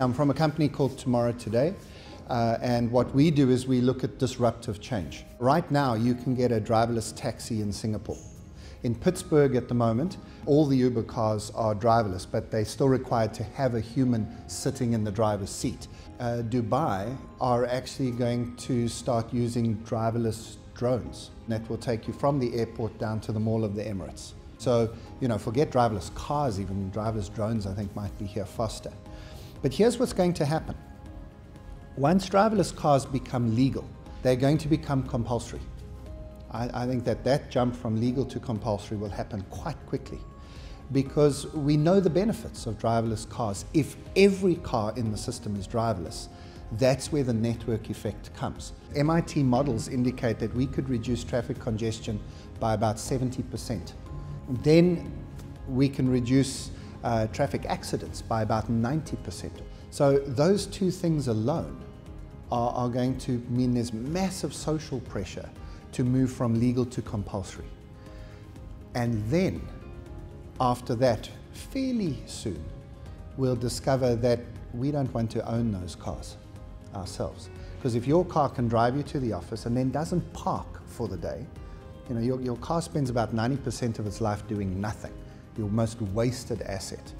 I'm from a company called Tomorrow Today. Uh, and what we do is we look at disruptive change. Right now, you can get a driverless taxi in Singapore. In Pittsburgh at the moment, all the Uber cars are driverless, but they're still required to have a human sitting in the driver's seat. Uh, Dubai are actually going to start using driverless drones that will take you from the airport down to the Mall of the Emirates. So, you know, forget driverless cars, even driverless drones I think might be here faster. But here's what's going to happen. Once driverless cars become legal, they're going to become compulsory. I, I, think that that jump from legal to compulsory will happen quite quickly because we know the benefits of driverless cars. If every car in the system is driverless, that's where the network effect comes. MIT models indicate that we could reduce traffic congestion by about 70%. Then we can reduce uh, traffic accidents by about 90%. So those two things alone are, are going to mean there's massive social pressure to move from legal to compulsory. And then, after that, fairly soon, we'll discover that we don't want to own those cars ourselves. Because if your car can drive you to the office and then doesn't park for the day, you know, your, your car spends about 90% of its life doing nothing, your most wasted asset.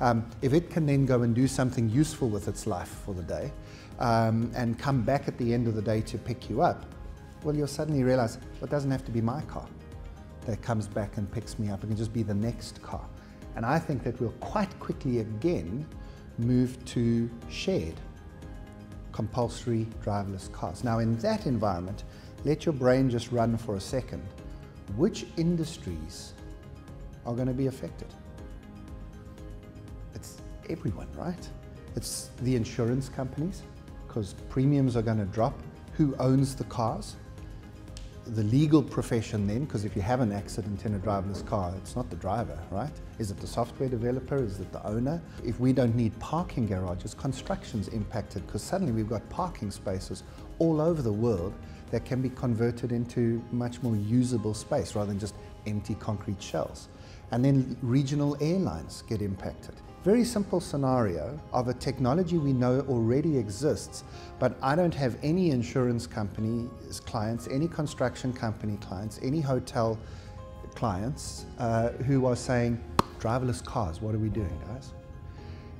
Um, if it can then go and do something useful with its life for the day um, and come back at the end of the day to pick you up, well, you'll suddenly realize well, it doesn't have to be my car that comes back and picks me up. It can just be the next car. And I think that we'll quite quickly again move to shared, compulsory driverless cars. Now, in that environment, let your brain just run for a second. Which industries are going to be affected? It's everyone, right? It's the insurance companies, because premiums are going to drop. Who owns the cars? the legal profession then, because if you have an accident in a driverless car, it's not the driver, right? Is it the software developer? Is it the owner? If we don't need parking garages, construction's impacted because suddenly we've got parking spaces all over the world that can be converted into much more usable space rather than just empty concrete shells. And then regional airlines get impacted. Very simple scenario of a technology we know already exists, but I don't have any insurance company clients, any construction company clients, any hotel clients uh, who are saying, driverless cars, what are we doing, guys?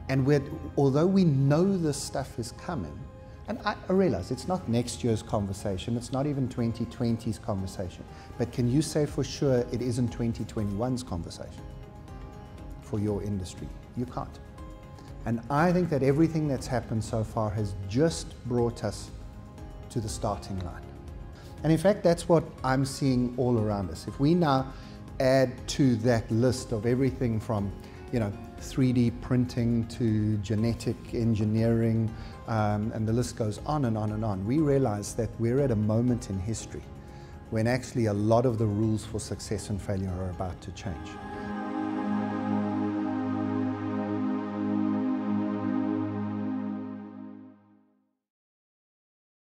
And we're, although we know this stuff is coming, and I, realize it's not next year's conversation, it's not even 2020's conversation, but can you say for sure it isn't 2021's conversation? for your industry. You can't. And I think that everything that's happened so far has just brought us to the starting line. And in fact, that's what I'm seeing all around us. If we now add to that list of everything from, you know, 3D printing to genetic engineering, um, and the list goes on and on and on, we realize that we're at a moment in history when actually a lot of the rules for success and failure are about to change.